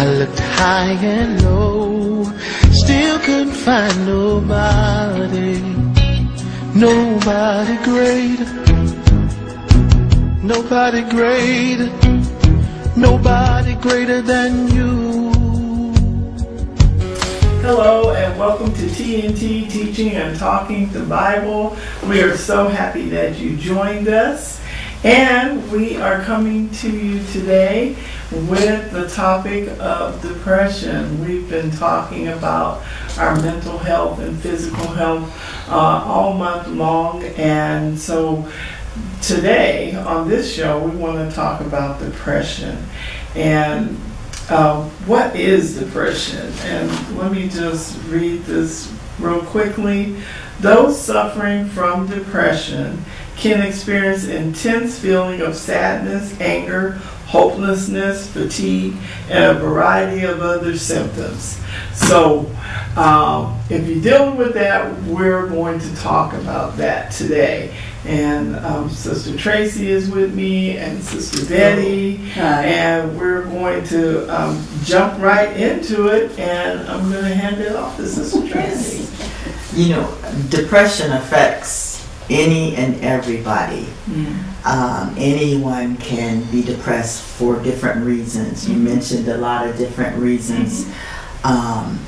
I looked high and low, still couldn't find nobody, nobody great, nobody great, nobody greater than you. Hello and welcome to TNT Teaching and Talking the Bible. We are so happy that you joined us. And we are coming to you today with the topic of depression. We've been talking about our mental health and physical health uh, all month long. And so today on this show, we want to talk about depression. And um, what is depression? And let me just read this real quickly. Those suffering from depression can experience intense feeling of sadness, anger, hopelessness, fatigue, and a variety of other symptoms. So, um, if you're dealing with that, we're going to talk about that today. And um, Sister Tracie is with me, and Sister Betty, Hi. and we're going to um, jump right into it. And I'm going to hand it off to Sister Tracie. You know, depression affects any and everybody. Um, anyone can be depressed for different reasons. You mentioned a lot of different reasons. Um,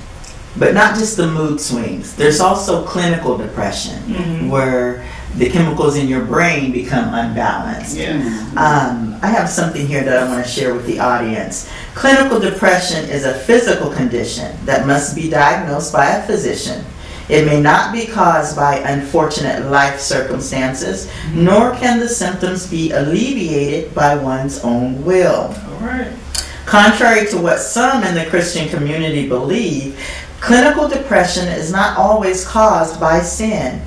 but not just the mood swings. There's also clinical depression Mhm. where the chemicals in your brain become unbalanced. Yes. Um, I have something here that I want to share with the audience. Clinical depression is a physical condition that must be diagnosed by a physician. It may not be caused by unfortunate life circumstances, nor can the symptoms be alleviated by one's own will. All right. Contrary to what some in the Christian community believe, clinical depression is not always caused by sin.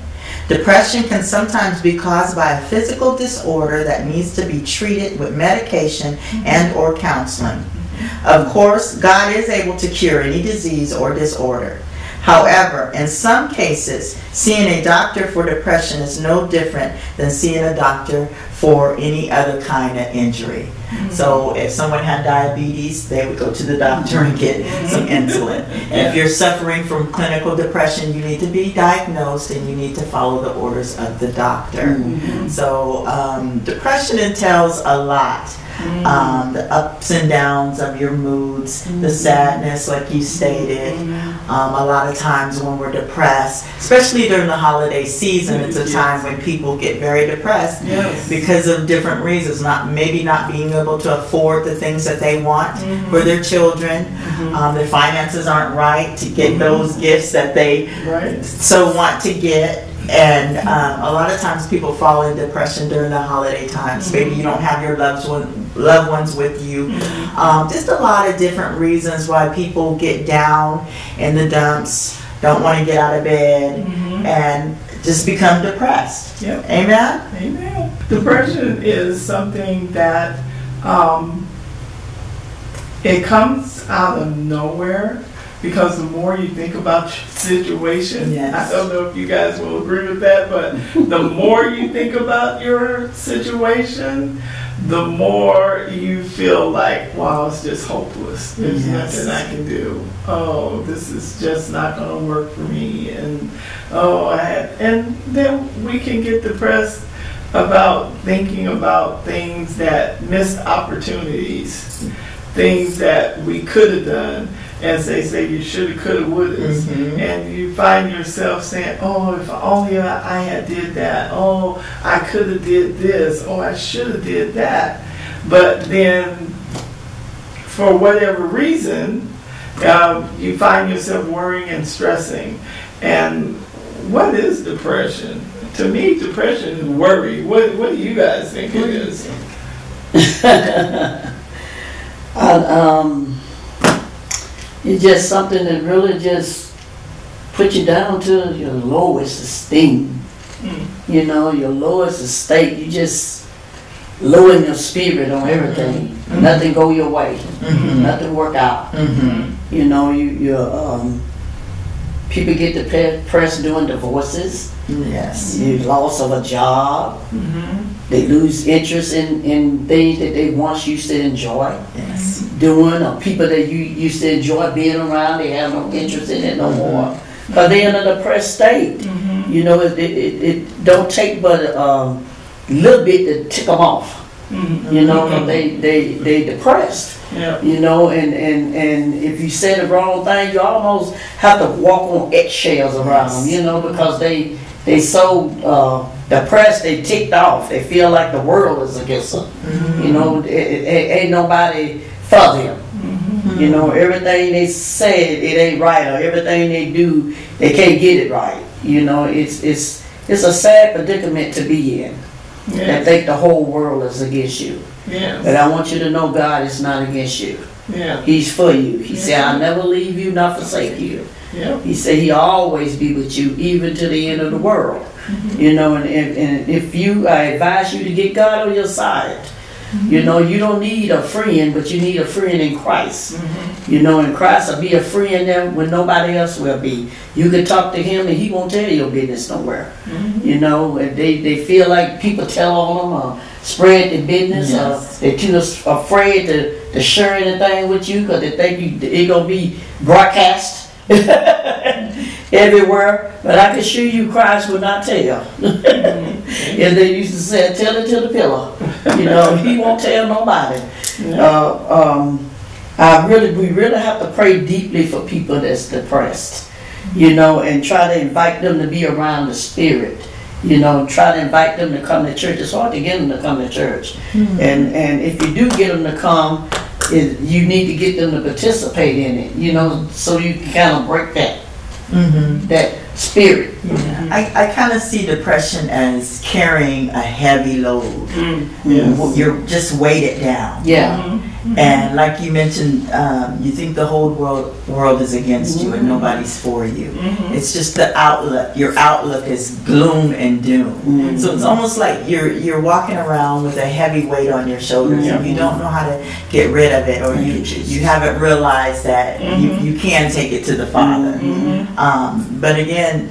Depression can sometimes be caused by a physical disorder that needs to be treated with medication and or counseling. Of course, God is able to cure any disease or disorder. However, in some cases, seeing a doctor for depression is no different than seeing a doctor for any other kind of injury. Mm-hmm. So if someone had diabetes, they would go to the doctor and get some mm-hmm. insulin. If you're suffering from clinical depression, you need to be diagnosed and you need to follow the orders of the doctor. Mm-hmm. So um, depression entails a lot. Um, the ups and downs of your moods, the sadness, like you stated. Um, a lot of times when we're depressed, especially during the holiday season, it's a Yes. time when people get very depressed Yes. because of different reasons. Not maybe not being able to afford the things that they want for their children. Um, their finances aren't right to get those gifts that they Right. so want to get. And um, a lot of times people fall in depression during the holiday times. Maybe you don't have your loved one, loved ones with you. Um, just a lot of different reasons why people get down in the dumps, don't want to get out of bed, and just become depressed. Yep. Amen. Amen. Depression is something that um, it comes out of nowhere because the more you think about your situation, Yes. I don't know if you guys will agree with that, but the more you think about your situation, the more you feel like, wow, it's just hopeless. There's Yes. nothing I can do. Oh, this is just not going to work for me. And oh, I and then we can get depressed about thinking about things that missed opportunities, things that we could have done. As they say, you should have, could have, would have. Mhm. And you find yourself saying, oh, if only I I had did that. Oh, I could have did this. Oh, I should have did that. But then, for whatever reason, um, you find yourself worrying and stressing. And what is depression? To me, depression is worry. What, what do you guys think it is? Uh, um, it's just something that really just put you down to your lowest esteem. Mm. You know, your lowest estate. You just low in your spirit on everything. Nothing go your way. Mhm. Nothing work out. Mhm. You know, you you're um, people get depressed doing divorces, Yes. you loss of a job, Mm-hmm. They lose interest in, in things that they once used to enjoy Yes. doing, or people that you used to enjoy being around, they have no interest in it no more. Because they're in a depressed state. Mm-hmm. You know, it, it, it don't take but a um, little bit to tick them off. Mm-hmm. You know, 'cause they, they, they depressed. Yeah. You know, and, and, and if you say the wrong thing, you almost have to walk on eggshells around them, you know, because they they so uh, depressed, they ticked off. They feel like the world is against them. Mm-hmm. You know, it, it, it ain't nobody for them. Mm-hmm. You know, everything they say it ain't right, or everything they do, they can't get it right. You know, it's it's it's a sad predicament to be in. That think the whole world is against you. But I want you to know God is not against you. Yeah. He's for you. He said, I'll never leave you, not forsake you. Yeah. He said he'll always be with you, even to the end of the world. Mm-hmm. You know, and, and, and if you, I advise you to get God on your side. Mm-hmm. You know, you don't need a friend, but you need a friend in Christ. Mm-hmm. You know, in Christ will be a friend there when nobody else will be. You can talk to him and he won't tell your business nowhere. You know, and they, they feel like people tell on them or spread their business Yes. or they're too afraid to, to share anything with you because they think you, it going to be broadcast everywhere. But I can assure you Christ will not tell. As they used to say, tell it to the pillow. You know, he won't tell nobody. Uh, um, I really, we really have to pray deeply for people that's depressed, you know, and try to invite them to be around the Spirit. You know, try to invite them to come to church. It's hard to get them to come to church, and and if you do get them to come, it, you need to get them to participate in it. You know, so you can kind of break that Mm-hmm. that spirit. I, I kind of see depression as carrying a heavy load. Yes. You're just weighted down. Yeah, And like you mentioned, um, you think the whole world world is against you and nobody's for you. It's just the outlook. Your outlook is gloom and doom. So it's almost like you're you're walking around with a heavy weight on your shoulders and you don't know how to get rid of it, or you you haven't realized that you, you can take it to the Father. Um, but again,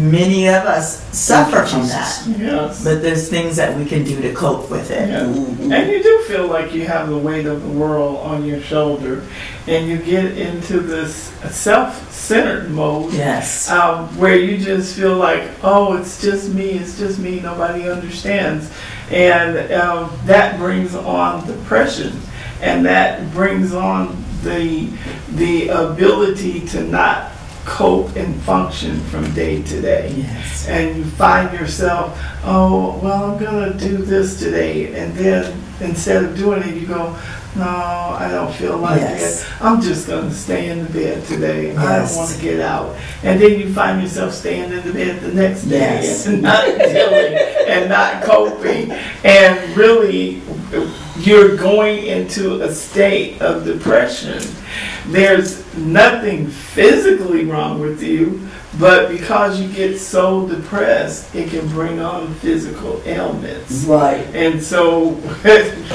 many of us suffer from that. Yes. But there's things that we can do to cope with it. Yeah. And you do feel like you have the weight of the world on your shoulder, and you get into this self-centered mode Yes. um, where you just feel like, oh, it's just me, it's just me, nobody understands. And um, that brings on depression, and that brings on the, the ability to not cope and function from day to day Yes. and you find yourself, oh, well, I'm gonna do this today, and then instead of doing it, you go, no, I don't feel like Yes. it. I'm just gonna stay in the bed today. I don't want to get out. And then you find yourself staying in the bed the next day Yes. and not dealing and not coping, and really, you're going into a state of depression. There's nothing physically wrong with you, but because you get so depressed, it can bring on physical ailments. right. And so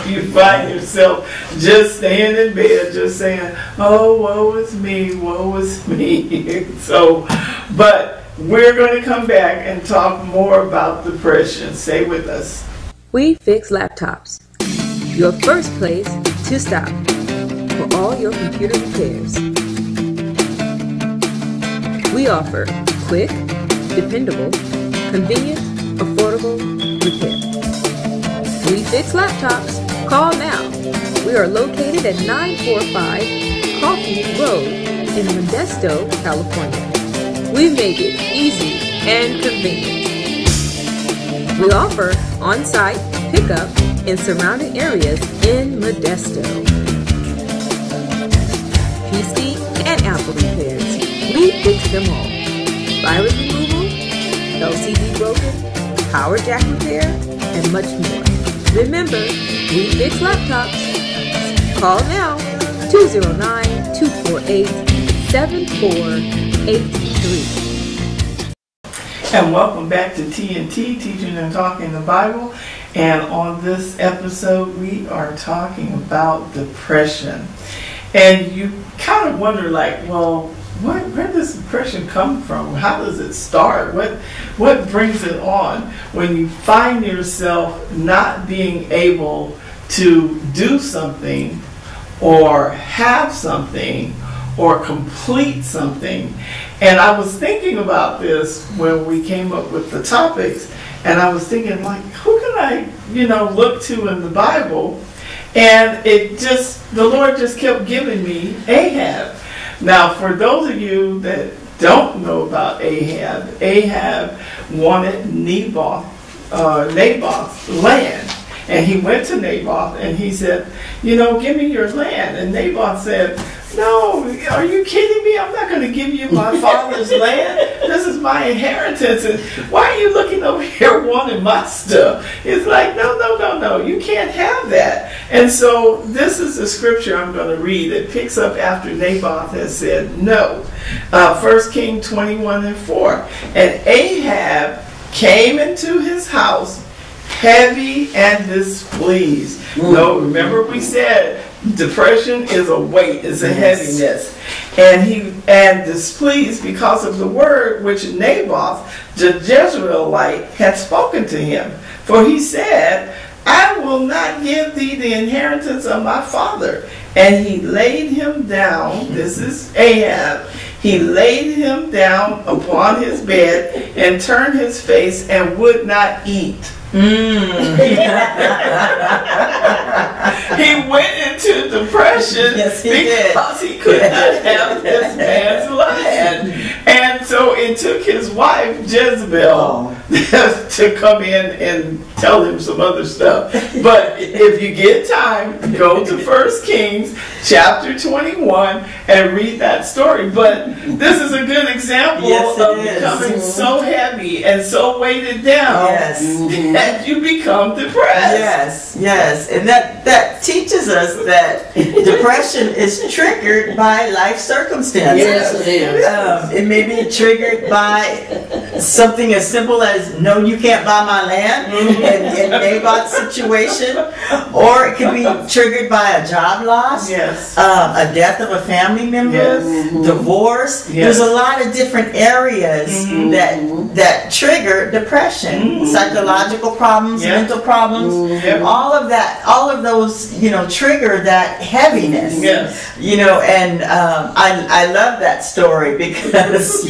you find yourself just staying in bed, just saying, oh, woe is me, woe is me. so, but we're going to come back and talk more about depression. Stay with us. We fix laptops. Your first place to stop for all your computer repairs. We offer quick, dependable, convenient, affordable repair. We fix laptops. Call now. We are located at 945 Coffee Road in Modesto, California. We make it easy and convenient. We offer on-site pickup in surrounding areas in Modesto. PC and Apple repairs. We fix them all. Virus removal, LCD broken, power jack repair, and much more. Remember, we fix laptops. Call now 209-248-7483. And welcome back to TNT, Teaching and Talking the Bible. And on this episode, we are talking about depression. And you kind of wonder, like, well, what, where does depression come from? How does it start? What, what brings it on when you find yourself not being able to do something or have something or complete something? And I was thinking about this when we came up with the topics, and I was thinking, like, who can I, you know, look to in the Bible? And it just, the Lord just kept giving me Ahab. Now, for those of you that don't know about Ahab, Ahab wanted Naboth, uh, Naboth's land. And he went to Naboth and he said, You know, give me your land. And Naboth said, No, are you kidding me? I'm not going to give you my father's land. This is my inheritance. And why are you looking over here wanting my stuff? It's like, No, no, no, no. You can't have that. And so this is the scripture I'm going to read. It picks up after Naboth has said no. Uh, 1 King 21 and 4. And Ahab came into his house heavy and displeased. Mm. No, remember we said depression is a weight, is a heaviness. And he and displeased because of the word which Naboth, the Jezreelite, had spoken to him. For he said, I will not give thee the inheritance of my father. And he laid him down, this is Ahab, he laid him down upon his bed and turned his face and would not eat. Mm. he went into depression Yes, he did. because he could not have this man's land. And so it took his wife Jezebel oh. to come in and tell him some other stuff. But if you get time, go to First Kings chapter 21 and read that story. But this is a good example Yes, of is. becoming so heavy and so weighted down Yes. that you become depressed. Yes, yes, and that that teaches us that depression is triggered by life circumstances. Yes, it is. Um, it may be triggered by something as simple as "No, you can't buy my land" in, in Naboth's situation, or it can be triggered by a job loss, Yes. um, a death of a family member, Yes. divorce. Yes. There's a lot of different areas that that trigger depression, psychological problems, Yeah. mental problems, Yep. all of that, all of those, you know, trigger that heaviness. Yes. You know, and um, I I love that story because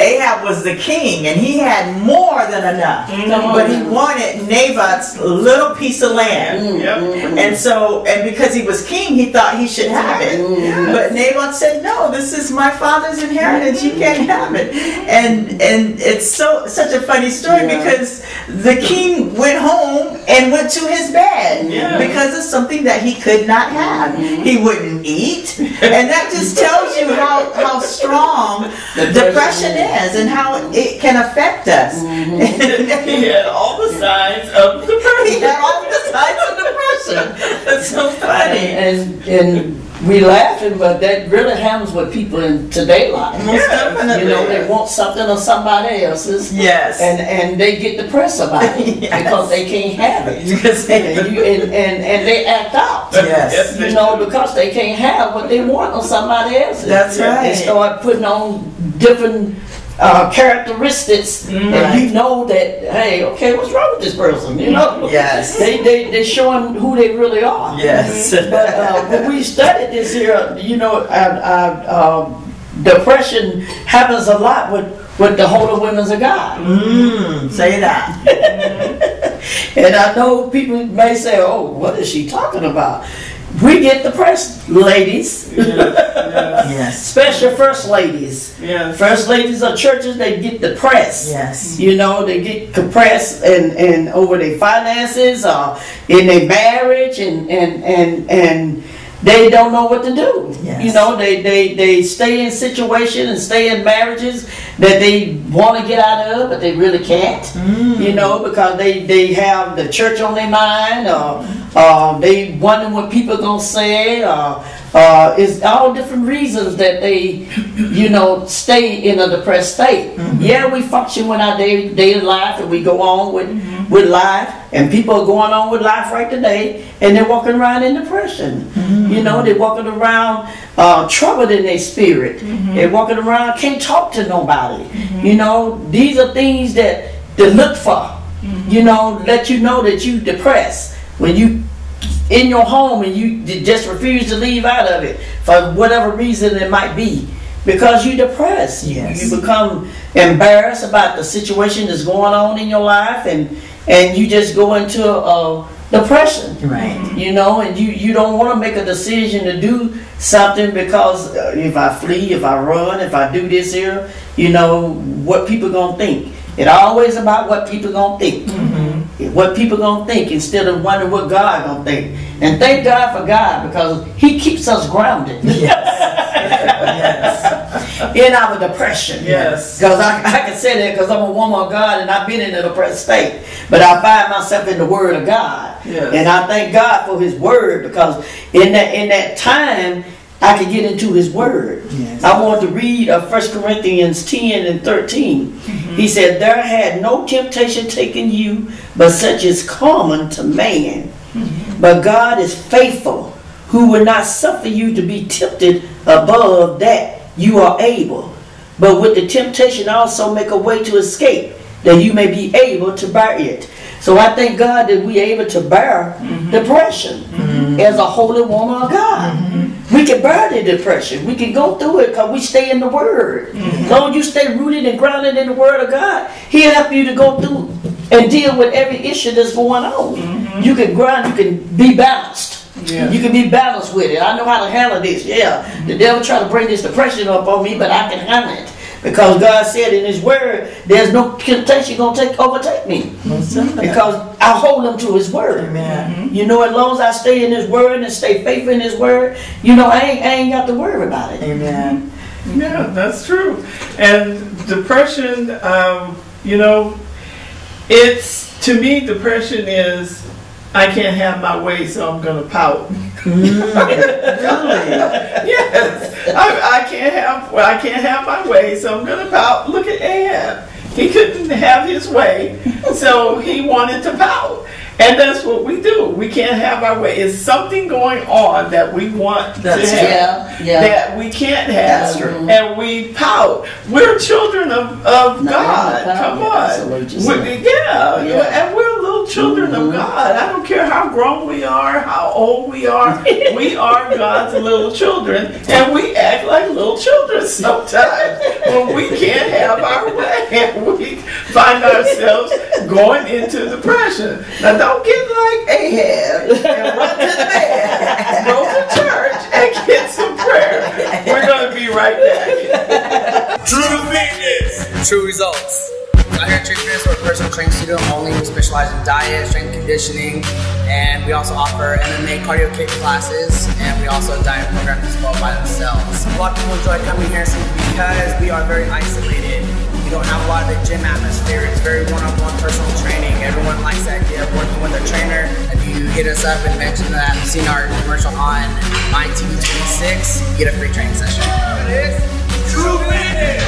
Ahab was the king and he had more than enough, Mhm. but he wanted Naboth's little piece of land. Mm-hmm. Yep. Mm-hmm. And so, and because he was king, he thought he should have it. Mm-hmm. But Naboth said, "No, this is my father's inheritance. You can't have it." And and it's so such a funny story Yeah. because the king went home and went to his bed Yeah. because of something that he could not have. He wouldn't eat, and that just tells you how how strong depression is and how it can affect us. Mm-hmm. he had all the signs of he depression. had all the signs of depression. That's so funny. And and we laughing, but that really happens with people in today life. Most definitely. You know, they want something of somebody else's, Yes. and and they get depressed about it Yes. because they can't have it. Because And, you, and, and, and they act out. Yes. You know, because they can't have what they want on somebody else's. That's right. They start putting on different uh, characteristics, and you know that, hey, okay, what's wrong with this person? You know? Yes. They, they, they're showing who they really are. Yes. But uh, when we studied this here, you know, uh, uh, um, depression happens a lot with, with the Holy Women's of God. Mmm, say that. And I know people may say, oh, what is she talking about? We get the press ladies, Yes. especially first ladies. Yes. First ladies of churches, they get depressed. Yes. You know, they get compressed and, and over their finances or in their marriage and, and, and, and they don't know what to do. Yes. You know, they, they, they stay in situations and stay in marriages that they want to get out of, but they really can't. Mm. You know, because they, they have the church on their mind or, Uh, they wonder what people gonna say. Uh, uh, it's all different reasons that they, you know, stay in a depressed state. Yeah, we function with our day daily life and we go on with with life, and people are going on with life right today, and they're walking around in depression. You know, they're walking around uh, troubled in their spirit. They're walking around can't talk to nobody. You know, these are things that they look for. You know, let you know that you depressed when you in your home and you just refuse to leave out of it for whatever reason it might be because you're depressed. You- Yes. you, become embarrassed about the situation that's going on in your life and and you just go into a, depression. Right. you know and you you don't want to make a decision to do something because uh, if i flee if i run if i do this here you know what people gonna think. It always about what people gonna think what people gonna think instead of wondering what god gonna think and thank god for god because he keeps us grounded Yes. in our depression. Yes. Because I, I can say that because I'm a woman of God and I've been in a depressed state. But I find myself in the Word of God. Yes. And I thank God for His Word because in that in that time I could get into His Word. Yes. I want to read uh, 1 Corinthians 10 and 13. Mm-hmm. He said, There had no temptation taken you, but such is common to man. Mm-hmm. But God is faithful, who will not suffer you to be tempted above that you are able, but with the temptation also make a way to escape, that you may be able to bear it. So I thank God that we are able to bear mm-hmm. depression as a holy woman of God. We can bear the depression. We can go through it because we stay in the Word. Mm-hmm. As long as you stay rooted and grounded in the Word of God, He'll help you to go through and deal with every issue that's going on. Mm-hmm. You can grind, you can be balanced. Yeah. You can be balanced with it. I know how to handle this. Yeah. The devil try to bring this depression up on me, but I can handle it. Because God said in His Word, there's no temptation gonna take overtake me. Most definitely. Because I hold him to His Word. Amen. You know, as long as I stay in His Word and stay faithful in His Word, you know, I ain't, I ain't got to worry about it. Amen. Yeah, that's true. And depression, um, you know, it's to me, depression is I can't have my way, so I'm gonna pout. Really? Mm. yes, I, I can't have well, I can't have my way, so I'm gonna pout. Look at Ahab. He couldn't have his way, so he wanted to pout. And that's what we do. We can't have our way. It's something going on that we want That's to have Yeah, yeah. that we can't have. That's true. And we pout. We're children of, of No, God. Come on. That's what you We- yeah, Yeah. And we're little children of mm-hmm. God. I don't care how grown we are, how old we are. we are God's little children. And we act like little children sometimes when we can't have our way. And we find ourselves going into depression. Now, don't get like Ahab and run to the bed, go to church, and get some prayer. We're going to be right back. True fitness. True results. I here at True Fitness, we're a personal training studio only. We specialize in diet, strength conditioning, and we also offer MMA cardio kick classes, and we also have diet programs as well by themselves. A lot of people enjoy coming here simply because we are very isolated. We don't have a lot of the gym atmosphere. It's very one-on-one personal training. Everyone likes the idea of working with a trainer. If you hit us up and mention that you've seen our commercial on MYTV 26, you get a free training session. True fitness.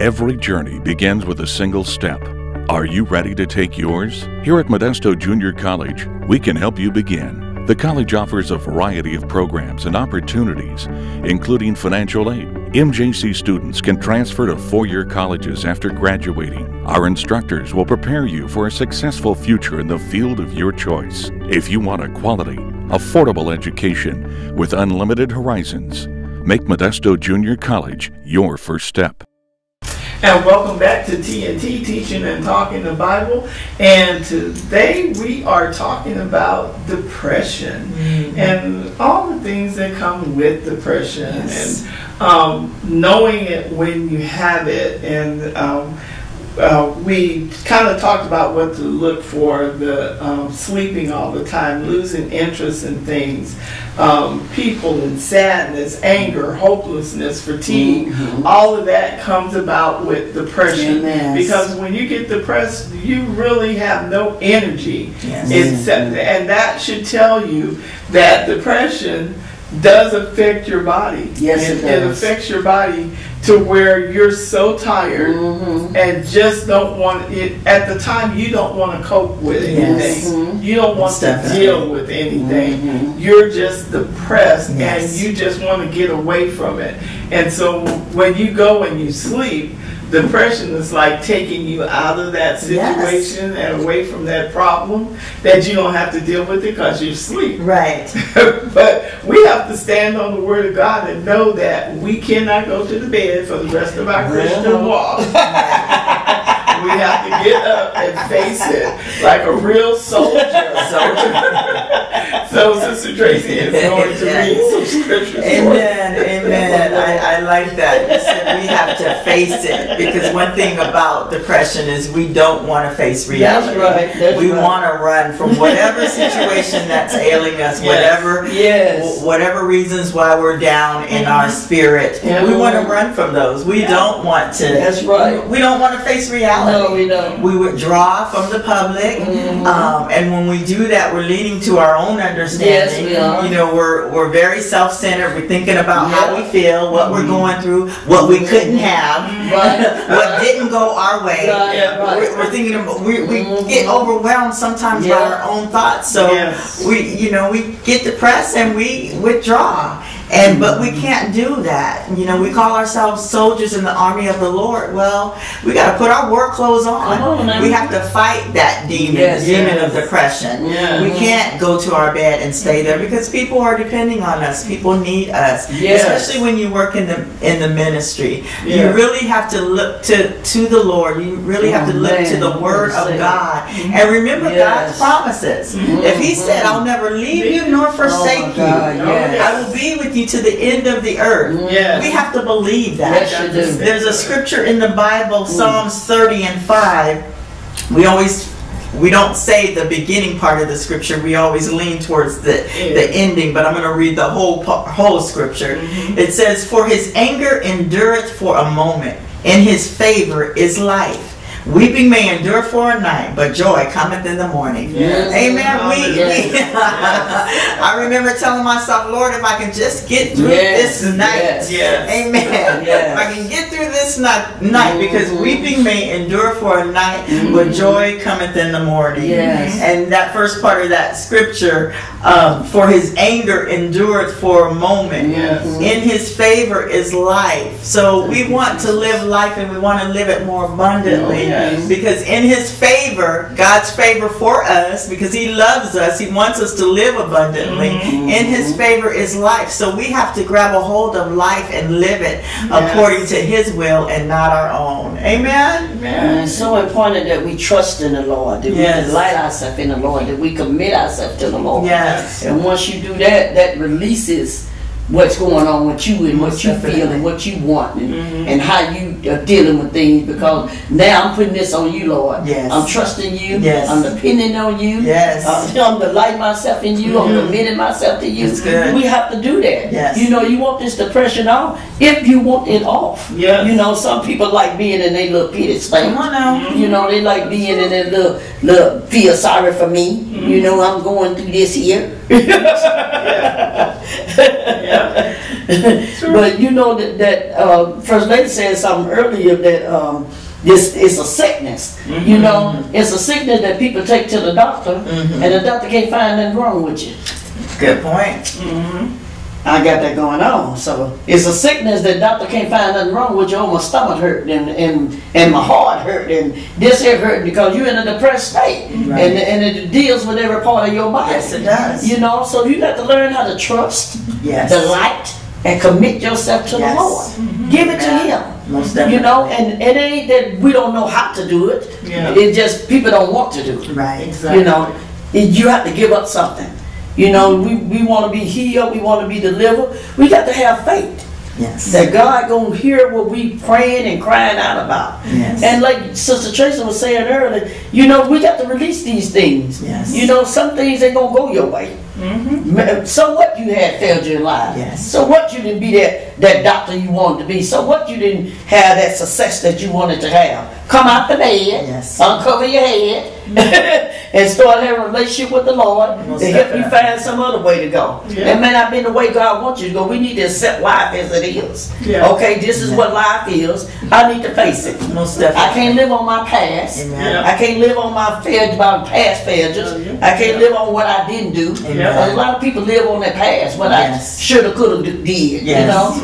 Every journey begins with a single step. Are you ready to take yours? Here at Modesto Junior College, we can help you begin. The college offers a variety of programs and opportunities, including financial aid. MJC students can transfer to four year colleges after graduating. Our instructors will prepare you for a successful future in the field of your choice. If you want a quality, affordable education with unlimited horizons, make Modesto Junior College your first step. And welcome back to TNT Teaching and Talking the Bible. And today we are talking about depression and all the things that come with depression Yes. and um, knowing it when you have it. And um, uh, we kind of talked about what to look for the um, sleeping all the time, losing interest in things, um, people and sadness, anger, hopelessness, fatigue. All of that comes about with depression. Yes. Because when you get depressed, you really have no energy. Yes. Except, and that should tell you that depression does affect your body. Yes, it it does. affects your body to where you're so tired Mm-hmm. and just don't want it. At the time, you don't want to cope with Yes. anything. You don't want Most to deal with anything. Mm-hmm. You're just depressed Yes. and you just want to get away from it. And so when you go and you sleep, depression is like taking you out of that Yes. situation and away from that problem that you don't have to deal with it because you sleep. Right. but we have to stand on the word of God and know that we cannot go to the bed for the rest of our Christian walk. we have to get up and face it like a real soldier. so Sister Tracie is going to read some scriptures. Amen, amen. I, I like that. You we have to face it because one thing about depression is we don't want to face reality. right, that's we right. want to run from whatever situation that's ailing us, whatever Yes. wh- whatever reasons why we're down in our spirit. Yeah. We want to run from those. We don't want to. That's right. We don't want to face reality. No, we don't. We withdraw from the public, Mm-hmm. um, and when we do that, we're leading to our own understanding. Yes, we are. You know, we're we're very self-centered. We're thinking about how we feel, what we're going through, what we couldn't have, Right. what didn't go our way. Right, Yeah. right. We're, we're thinking about we, we Mhm. get overwhelmed sometimes by our own thoughts. So Yes. we you know we get depressed and we withdraw. And but we can't do that. You know, we call ourselves soldiers in the army of the Lord. Well, we got to put our war clothes on. On we have to fight that demon, Yes, the demon yes. of depression. Yeah. We can't go to our bed and stay there because people are depending on us. People need us, Yes. especially when you work in the in the ministry. You really have to look to to the Lord. You really have to Oh, look to the Word of Say it. God mm-hmm. and remember Yes. God's promises. If He said, mm-hmm. "I'll never leave you nor forsake Oh, God, you," yes. I will be with you to the end of the earth. Yes. We have to believe that. Yes. There's a scripture in the Bible, hmm. Psalms 30 and 5. We always we don't say the beginning part of the scripture. We always lean towards the, the ending, but I'm going to read the whole whole scripture. Mm-hmm. It says, "For his anger endureth for a moment, and his favor is life. Weeping may endure for a night, but joy cometh in the morning." Yes. Amen. We, Yes. we I remember telling myself, Lord, if I can just get through Yes, this night, yes. Yes. Amen. Yes. If I can get through this night, night because Mhm. weeping may endure for a night, but joy cometh in the morning. Yes. And that first part of that scripture, um, for his anger endureth for a moment. Yes. In his favor is life. So we want to live life and we want to live it more abundantly. Yes. Because in his favor, God's favor for us, because he loves us, he wants us to live abundantly. Mm-hmm. In his favor is life. So we have to grab a hold of life and live it according to his will and not our own. Amen. Amen. it's so important that we trust in the Lord, that Yes. we delight ourselves in the Lord, that we commit ourselves to the Lord. Yes. And once you do that, that releases what's going on with you and what you definitely. feel and what you want and, and how you are dealing with things because now I'm putting this on you, Lord. Yes. I'm trusting you. Yes. I'm depending on you. Yes. Uh, I'm delighting myself in you. I'm committing myself to you. We have to do that. Yes. You know, you want this depression off if you want it off. Yes. You know, some people like being in their little pity state. Come on now. You know, they like being in their little, little feel sorry for me. You know, I'm going through this here. Yeah. But you know that, that uh, First Lady said something earlier that um, this is a sickness. You know, it's a sickness that people take to the doctor, and the doctor can't find nothing wrong with you. Good point. I got that going on. So it's a sickness that doctor can't find nothing wrong with you. Oh, my stomach hurt and, and, and my heart hurt and this here hurt because you're in a depressed state. Right. And, and it deals with every part of your body. Yes, it does. You know, so you got to learn how to trust, Yes. delight, and commit yourself to Yes. the Lord. Mm-hmm. Give it to Him. Most definitely. You know, and it ain't that we don't know how to do it. Yeah. It just people don't want to do it. Right. Exactly. You know, you have to give up something. You know, we, we want to be healed, we want to be delivered. We got to have faith. Yes. That God gonna hear what we praying and crying out about. Yes. And like Sister Tracie was saying earlier, you know, we got to release these things. Yes. You know, some things ain't gonna go your way. Mm-hmm. Ma- So what you had failed your life? Yes. So what you didn't be that, that doctor you wanted to be? So what you didn't have that success that you wanted to have? Come out the bed, Yes. uncover your head, and start having a relationship with the Lord Most to help you find some other way to go. Yeah. It may not be the way God wants you to go. We need to accept life as it is. Yeah. Okay, this is Yeah. what life is. I need to face it. Most I can't live on my past. Yeah. I can't live on my failure, my past failures. Yeah. I can't live on what I didn't do. Amen. A lot of people live on their past, what Yes. I shoulda, coulda, d- did. You know,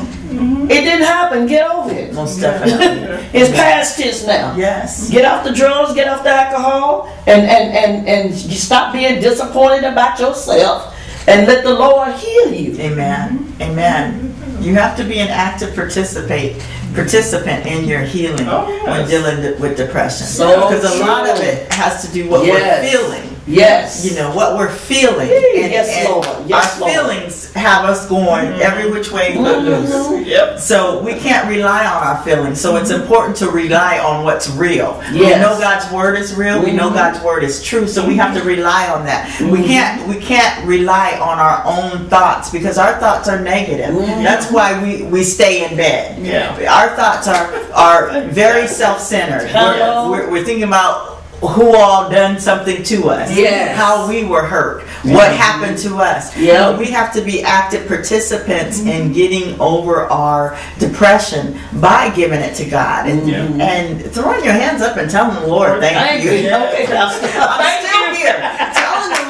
it didn't happen. Get over it. Most definitely. It's past tense now. yes. Get off the drugs, get off the alcohol, and and and and you stop being disappointed about yourself, and let the Lord heal you. Amen. Amen. You have to be an active participate participant in your healing Oh, yes. when dealing with depression. So because a lot of it has to do with what Yes. we're feeling. Yes. You know what we're feeling. Yes, Lord. Yes, our Lord. feelings have us going mm-hmm. every which way but mm-hmm. loose. Yep. So we can't rely on our feelings. So it's mm-hmm. important to rely on what's real. We know God's word is real. We know Mhm. God's word is true. So we have to rely on that. We can't we can't rely on our own thoughts because our thoughts are negative. That's why we, we stay in bed. Yeah. Our thoughts are are very self-centered. Hello. We're, we're, we're thinking about who all done something to us. Yes. How we were hurt. What mm-hmm. happened to us. Yeah. We have to be active participants in mm-hmm. getting over our depression by giving it to God and mm-hmm. Yeah. and throwing your hands up and telling the Lord thank, Thank you. you. Okay. I'm still here.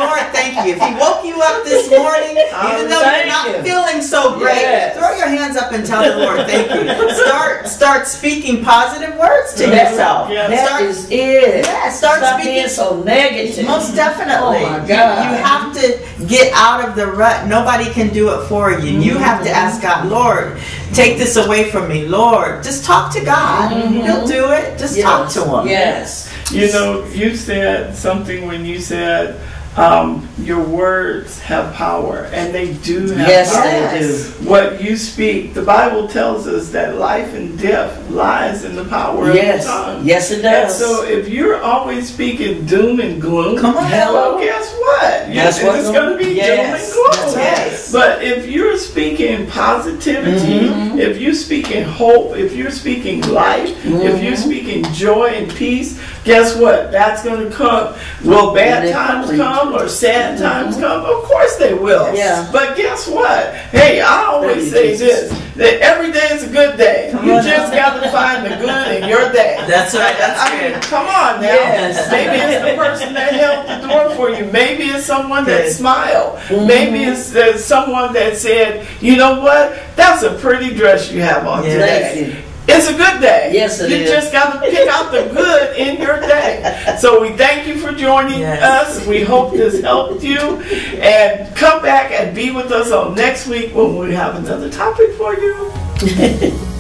Telling Lord thank you. If He woke you up this morning, oh, even though you're not you. feeling so great, Yes. throw your hands up and tell the Lord thank you. Start start speaking positive words to That's yourself. right. Yeah. That Start is it. Yeah, start Stop speaking- being so negative. most oh, definitely. Oh my God. You, have to get out of the rut. Nobody can do it for you. You mm-hmm. have to ask God, Lord, take this away from me. Lord, just talk to God. Mm-hmm. He'll do it. Just talk to him. Yes. You know, you said something when you said um, your words have power, and they do have Yes, power. they do. What you speak, the Bible tells us that life and death lies in the power Yes. of the tongue. Yes, it And does. so, if you're always speaking doom and gloom, Come on. well, guess what? Guess it's what? It's going to be Yes, gloom. that's. But if you're speaking positivity, Mm-hmm. if you're speaking hope, if you're speaking life, if Mm-hmm. you're speaking joy and peace, guess what? That's going to come. Will bad times probably- come or sad times come? Of course they will. Yeah. But guess what? Hey, I always say Jesus. this that every day is a good day. Come You on. just got to find the good in your day. That's right. That's I mean, good. come on now. Yes. Maybe it's the person that held the door for you. Maybe it's someone that smiled. Mm-hmm. Maybe it's uh, someone that said, you know what? That's a pretty dress you have on Yeah. today. It's a good day. Yes, it you is. just got to pick out the good in your day. So we thank you for joining Yes. us. We hope this helped you. And come back and be with us on next week when we have another topic for you.